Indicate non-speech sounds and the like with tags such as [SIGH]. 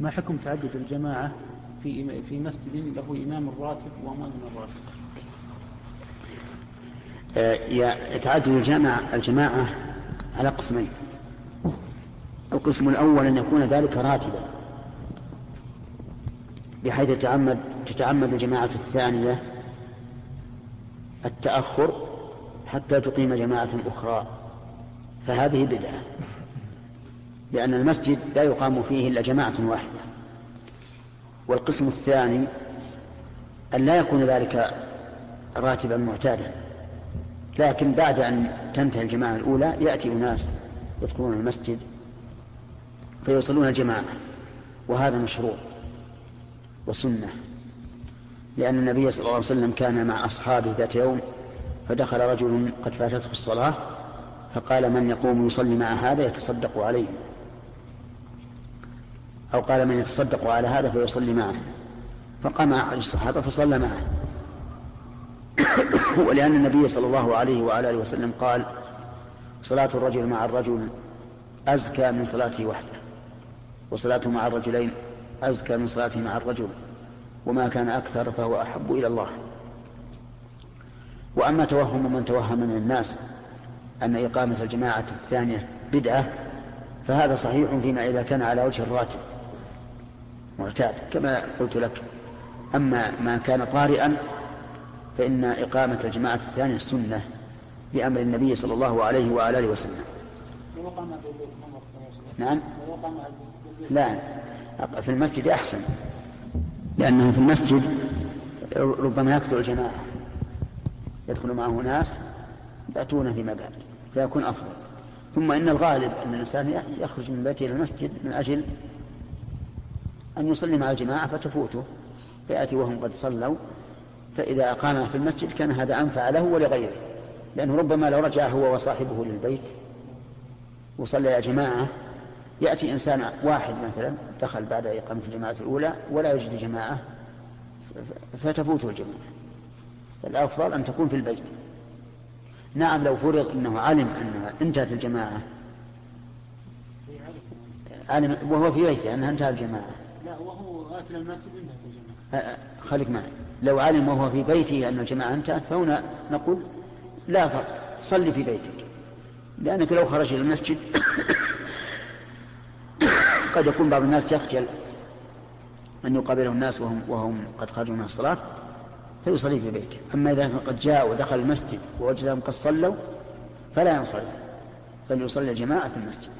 ما حكم تعدد الجماعة في في مسجد له إمام راتب ومؤذن راتب؟ آه، تعدد الجماعة الجماعة على قسمين. القسم الأول أن يكون ذلك راتبا. بحيث تتعمد تتعمد الجماعة الثانية التأخر حتى تقيم جماعة أخرى. فهذه بدعة. لأن المسجد لا يقام فيه إلا جماعة واحدة. والقسم الثاني أن لا يكون ذلك راتبا معتادا. لكن بعد أن تنتهي الجماعة الأولى يأتي أناس يدخلون المسجد فيصلون الجماعة وهذا مشروع وسنة. لأن النبي صلى الله عليه وسلم كان مع أصحابه ذات يوم فدخل رجل قد فاتته الصلاة فقال من يقوم يصلي مع هذا يتصدق عليه. أو قال من يتصدق على هذا فيصلي معه. فقام أحد الصحابة فصلى معه. [COUGHS] ولأن النبي صلى الله عليه وعلى آله وسلم قال صلاة الرجل مع الرجل أزكى من صلاته وحده وصلاته مع الرجلين أزكى من صلاته مع الرجل وما كان أكثر فهو أحب إلى الله. وأما توهم من توهم من الناس أن إقامة الجماعة الثانية بدعة فهذا صحيح فيما إذا كان على وجه الراتب. معتاد كما قلت لك. أما ما كان طارئا فإن إقامة الجماعة الثانية سنة بأمر النبي صلى الله عليه وعلى آله وسلم. نعم. لا في المسجد أحسن. لأنه في المسجد ربما يكثر الجماعة. يدخل معه ناس يأتون فيما بعد فيكون أفضل. ثم إن الغالب أن الإنسان يخرج من بيته إلى المسجد من أجل أن يصلي مع الجماعة فتفوته فيأتي وهم قد صلوا فإذا أقام في المسجد كان هذا أنفع له ولغيره لأنه ربما لو رجع هو وصاحبه للبيت وصلى يا جماعة يأتي إنسان واحد مثلا دخل بعد إقامة الجماعة الأولى ولا يجد جماعة فتفوته الجماعة. الأفضل أن تكون في البيت. نعم لو فرض أنه علم أنها انتهت الجماعة. علم وهو في بيته أنها انتهت الجماعة. لا وهو غافل المسجد انتهت الجماعة. خليك معي. لو علم وهو في بيته أن الجماعة انتهت فهنا نقول لا فرق صلي في بيتك. لأنك لو خرج إلى المسجد [COUGHS] قد يكون بعض الناس يخجل أن يقابله الناس وهم, وهم قد خرجوا من الصلاة. فيصلي في بيته أما إذا قد جاء ودخل المسجد ووجدهم قد صلوا فلا ينصرف بل يصلي الجماعة في المسجد.